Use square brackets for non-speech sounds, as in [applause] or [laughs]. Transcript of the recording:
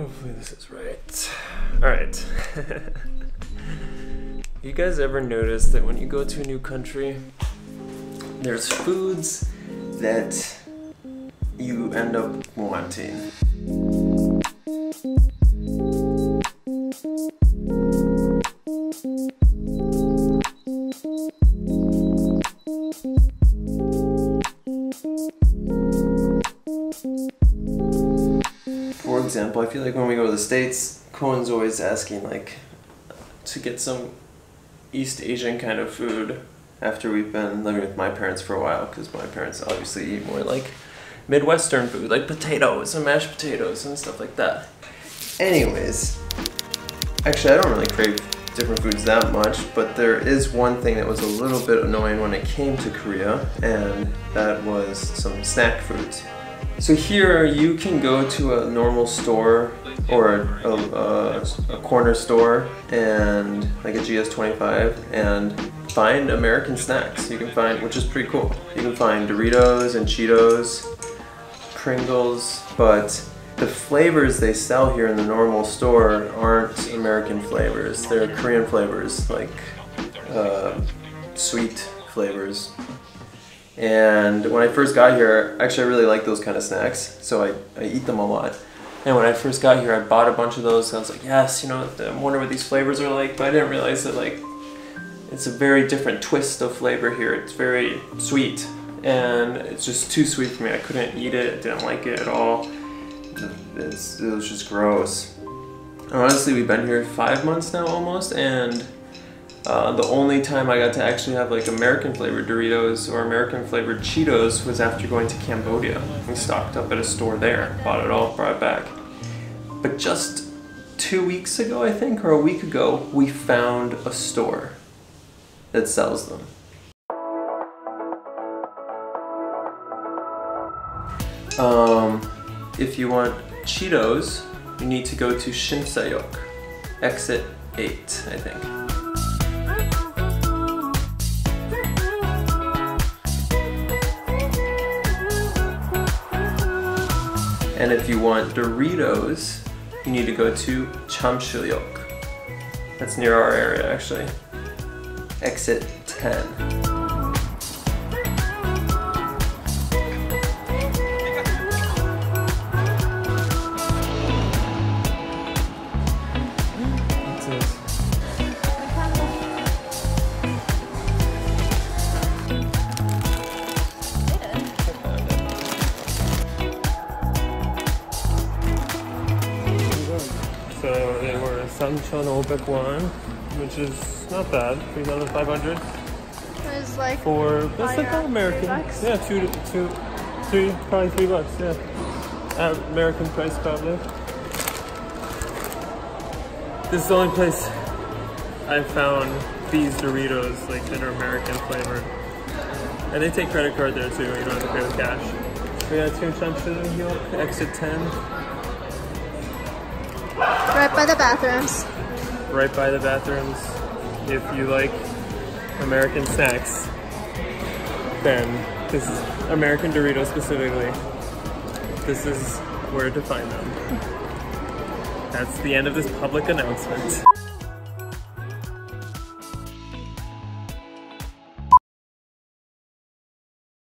Hopefully this is right. Alright. [laughs] you guys ever notice that when you go to a new country, there's foods that you end up wanting? Example, I feel like when we go to the States, Koheun's always asking like to get some East Asian kind of food after we've been living with my parents for a while because my parents obviously eat more like Midwestern food, like potatoes and mashed potatoes and stuff like that. Anyways, actually I don't really crave different foods that much, but there is one thing that was a little bit annoying when it came to Korea, and that was some snack foods. So here you can go to a normal store or a, a, a corner store and like a GS25 and find American snacks. You can find, which is pretty cool. You can find Doritos and Cheetos, Pringles, but the flavors they sell here in the normal store aren't American flavors. They're Korean flavors, like uh, sweet flavors. And when I first got here, actually I really like those kind of snacks, so I, I eat them a lot. And when I first got here, I bought a bunch of those. I was like, yes, you know, I wonder what these flavors are like. But I didn't realize that like it's a very different twist of flavor here. It's very sweet, and it's just too sweet for me. I couldn't eat it. I didn't like it at all. It's, it was just gross. Honestly, we've been here five months now almost, and uh, the only time I got to actually have like American flavored Doritos or American flavored Cheetos was after going to Cambodia. We stocked up at a store there, bought it all, brought it back. But just two weeks ago, I think, or a week ago, we found a store that sells them. Um, if you want Cheetos, you need to go to Shinseok, exit 8, I think. And if you want Doritos, you need to go to Jamsil-yeok. That's near our area actually. Exit 10. They were 3,500 which is not bad. 3,500 It's like for that's like Higher, American. Yeah, two, two, three, probably three bucks. Yeah, American price probably. This is the only place I found these Doritos like that are American flavored, and they take credit card there too. You don't have to pay with cash. We got two Jamsil-yeok, exit 10, right by the bathrooms. right by the bathrooms. If you like American snacks, then this is American Doritos specifically. This is where to find them. That's the end of this public announcement.